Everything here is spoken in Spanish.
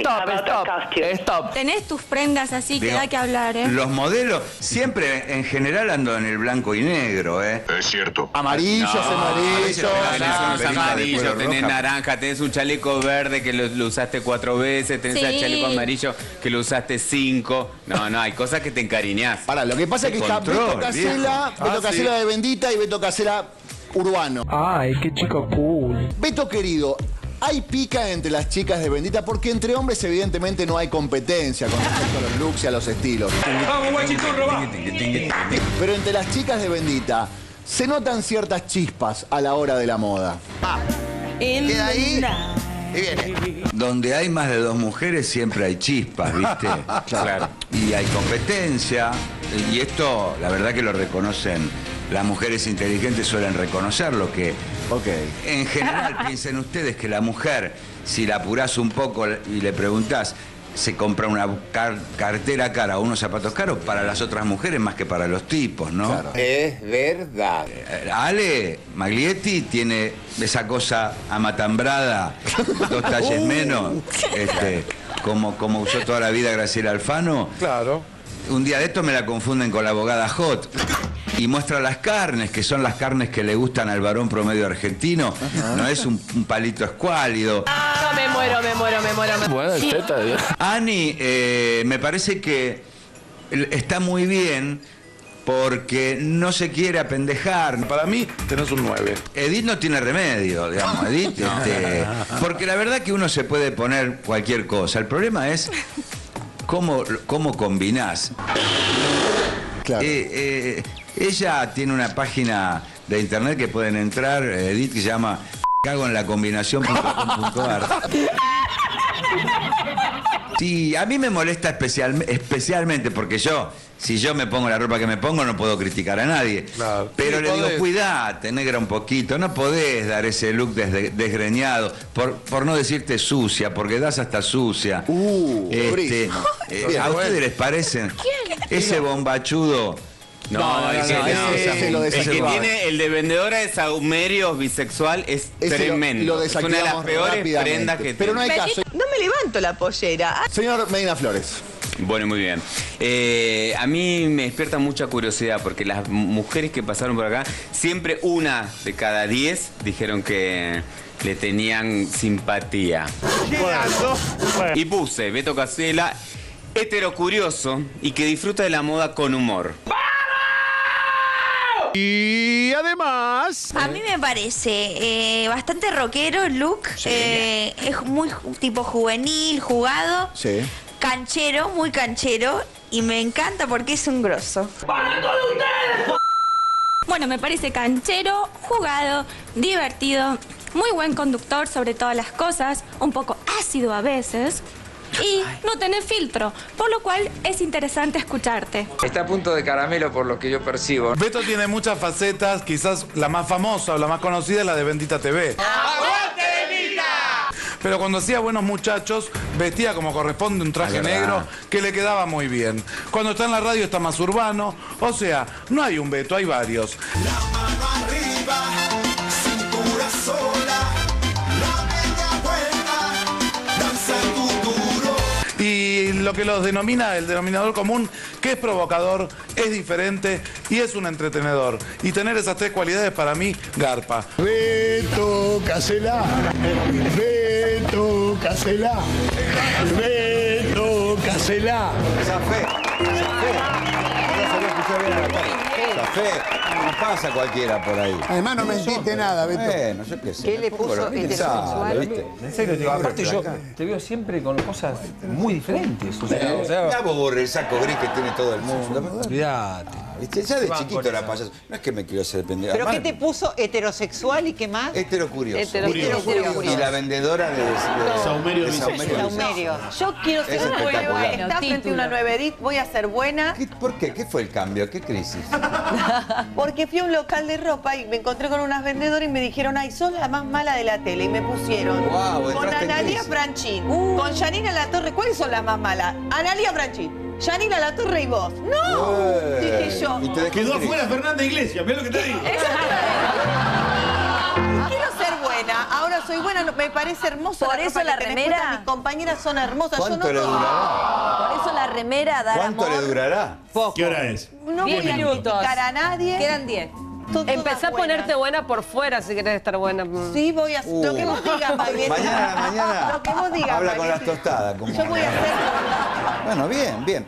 stop, stop, stop. Tenés tus prendas así que da que hablar, ¿eh? Los modelos, siempre en general ando en el blanco y negro, ¿eh? Es cierto. Amarillos, veces amarillos. lo Tenés unos amarillos, tenés roja. naranja, tenés un chaleco verde que lo, lo usaste cuatro veces, tenés el Sí. chaleco amarillo que lo usaste cinco. No, no, hay cosas que te encariñás. Pará, lo que pasa es que está Beto Casela. Beto Ah, Casela sí. de Bendita y Beto Casela Urbano. Ay, qué chico cool. Beto querido, hay pica entre las chicas de Bendita porque entre hombres evidentemente no hay competencia con respecto a los looks y a los estilos. Pero entre las chicas de Bendita se notan ciertas chispas a la hora de la moda. Queda ahí y viene. Donde hay más de dos mujeres siempre hay chispas, ¿viste? Claro. Y hay competencia. Y esto, la verdad que lo reconocen. Las mujeres inteligentes suelen reconocerlo, que Ok. en general piensen ustedes que la mujer, si la apurás un poco y le preguntás, se compra una car- cartera cara o unos zapatos caros para las otras mujeres más que para los tipos, ¿no? Claro. Es verdad. Eh, Ale Maglietti tiene esa cosa amatambrada, dos talles menos, este, como, como usó toda la vida Graciela Alfano. Claro. Un día de esto me la confunden con la abogada Hot. Y muestra las carnes, que son las carnes que le gustan al varón promedio argentino. No es un, un palito escuálido. No, me muero, me muero, me muero. me- Bueno, teta. Ani, eh, me parece que está muy bien porque no se quiere apendejar. Para mí, tenés un 9. Edith no tiene remedio, digamos, Edith, este, porque la verdad que uno se puede poner cualquier cosa. El problema es cómo, cómo combinás. Claro. Eh, eh, ella tiene una página de internet que pueden entrar, Edith, que se llama cago en la combinación.com.ar. Sí, a mí me molesta especial, especialmente porque yo, si yo me pongo la ropa que me pongo, no puedo criticar a nadie. Claro. Pero Sí, le digo, cuidate, negra un poquito, no podés dar ese look desde- desgreñado, por, por no decirte sucia, porque das hasta sucia. Uh, Este, eh, Bien, ¿A ustedes les parece? Ese bombachudo. No, No, no, el que, no, no, ese- ese lo el que tiene el de vendedora de saumerios bisexual es Ese lo- tremendo. lo es una de las peores prendas que Pero no tiene. hay caso. No me levanto la pollera. Señor Medina Flores. Bueno, muy bien. Eh, a mí me despierta mucha curiosidad porque las mujeres que pasaron por acá, siempre una de cada diez dijeron que le tenían simpatía. Y puse Beto Casela, heterocurioso y que disfruta de la moda con humor. Y además. A mí me parece eh, bastante rockero el look. eh, es muy tipo juvenil, jugado, Sí. canchero, muy canchero. Y me encanta porque es un grosso. Bueno, me parece canchero, jugado, divertido, muy buen conductor sobre todas las cosas, un poco ácido a veces. Y no tenés filtro, por lo cual es interesante escucharte. Está a punto de caramelo por lo que yo percibo. Beto tiene muchas facetas, quizás la más famosa o la más conocida es la de Bendita TV. Pero cuando hacía Buenos Muchachos, vestía como corresponde un traje negro que le quedaba muy bien. Cuando está en la radio está más urbano. O sea, no hay un Beto, hay varios. Lo que los denomina el denominador común, que es provocador, es diferente y es un entretenedor. Y tener esas tres cualidades para mí, garpa. Beto Casela. Beto Casela. Beto Casela. Café, no pasa cualquiera por ahí. Además no mentiste nada, Beto. Bueno, yo qué sé. ¿Qué le puso heterosexual? En serio, te digo, aparte yo te veo siempre con cosas muy diferentes. O sea, o sea, Me aburre el saco gris que tiene todo el mundo. olvídate. Viste, Ya de chiquito era payaso. No es que me quiero hacer pendejo. ¿Pero qué te puso heterosexual y qué más? Heterocurioso. Heterocurioso. Y la vendedora de, de, Saumerio de bisexual. Saumerio. Saumerio. Yo quiero ser espectacular. buena. Está frente a una nueva edit, voy a ser buena. ¿Qué- ¿Por qué? ¿Qué fue el cambio? ¿Qué crisis? Porque fui a un local de ropa y me encontré con unas vendedoras y me dijeron, ay, sos la más mala de la tele. Y me pusieron con Analia crisis. Franchín, con Janina La Torre. ¿Cuáles son las más malas? Analia Franchín, Janina La Torre y vos. ¡No! Eh, Dije yo. y te Quedó afuera Fernanda Iglesias, mirá lo que te digo. Quiero ser buena. ahora soy buena, no- me parece hermosa Por la eso la remera. Mis compañeras son hermosas. Yo ¿Cuánto no le durará? Por eso la remera da ¿Cuánto amor. le durará? ¿Qué hora es? No voy Diez a minutos. criticar a nadie. Quedan 10. Empezá a buenas. ponerte buena por fuera si querés estar buena. Sí, voy a hacer lo que vos digas, Magueta. Mañana mañana Lo que vos digas, habla con las tostadas. como- Yo voy a hacer... Bueno, bien, bien.